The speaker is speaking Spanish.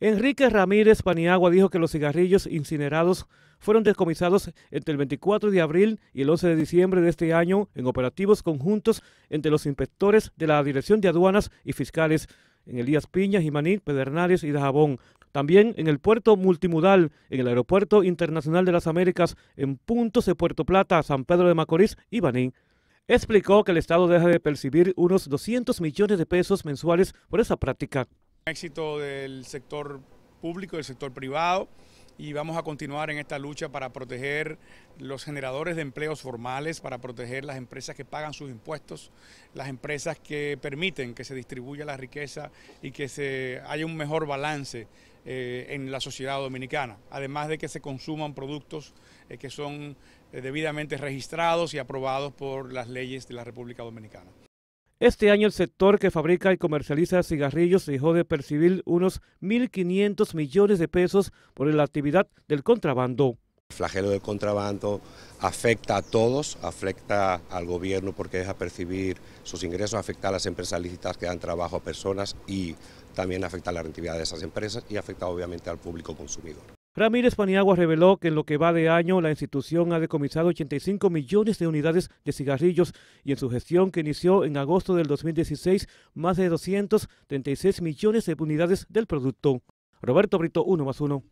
Enrique Ramírez Paniagua dijo que los cigarrillos incinerados fueron decomisados entre el 24 de abril y el 11 de diciembre de este año en operativos conjuntos entre los inspectores de la Dirección de Aduanas y Fiscales en Elías Piña, Jimaní, Pedernales y Dajabón. También en el puerto multimodal, en el Aeropuerto Internacional de las Américas, en puntos de Puerto Plata, San Pedro de Macorís y Baní. Explicó que el Estado deja de percibir unos 200 millones de pesos mensuales por esa práctica éxito del sector público, del sector privado y vamos a continuar en esta lucha para proteger los generadores de empleos formales, para proteger las empresas que pagan sus impuestos, las empresas que permiten que se distribuya la riqueza y que se haya un mejor balance eh, en la sociedad dominicana, además de que se consuman productos eh, que son eh, debidamente registrados y aprobados por las leyes de la República Dominicana. Este año el sector que fabrica y comercializa cigarrillos dejó de percibir unos 1.500 millones de pesos por la actividad del contrabando. El flagelo del contrabando afecta a todos, afecta al gobierno porque deja percibir sus ingresos, afecta a las empresas lícitas que dan trabajo a personas y también afecta a la rentabilidad de esas empresas y afecta obviamente al público consumidor. Ramírez Paniagua reveló que en lo que va de año la institución ha decomisado 85 millones de unidades de cigarrillos y en su gestión que inició en agosto del 2016 más de 236 millones de unidades del producto. Roberto Brito, 1 más 1.